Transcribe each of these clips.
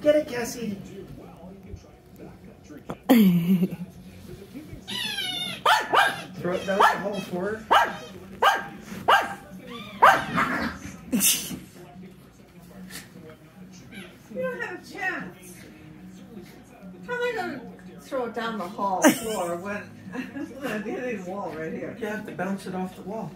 Get it, Cassie. Throw it down the hole for her. You don't have a chance. How am I gonna throw it down the hall floor when I'm hitting the wall right here? You have to bounce it off the wall.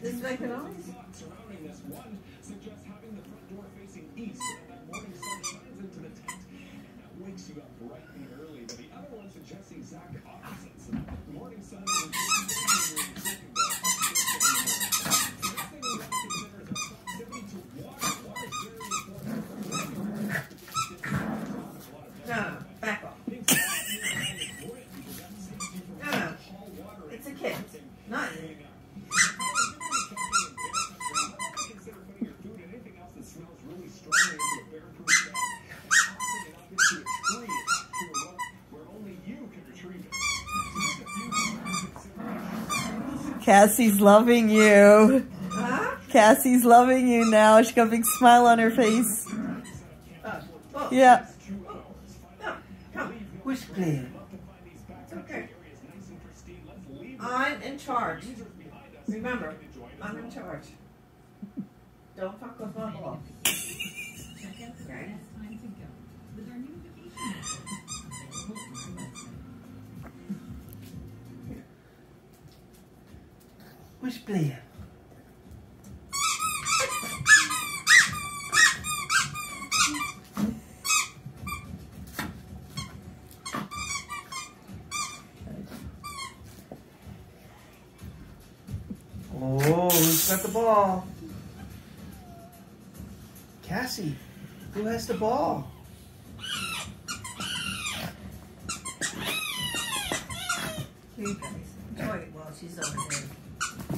This is noise? surrounding this one suggests having the front door facing east Cassie's loving you. Huh? Cassie's loving you now. She's got a big smile on her face. Oh, Yeah. no, come. Who's playing? It's okay. I'm in charge. Remember, I'm in charge. Don't fuck with my ball. Okay? Who's playing? Oh, who's got the ball? Cassie, who has the ball? Enjoy it while she's over there.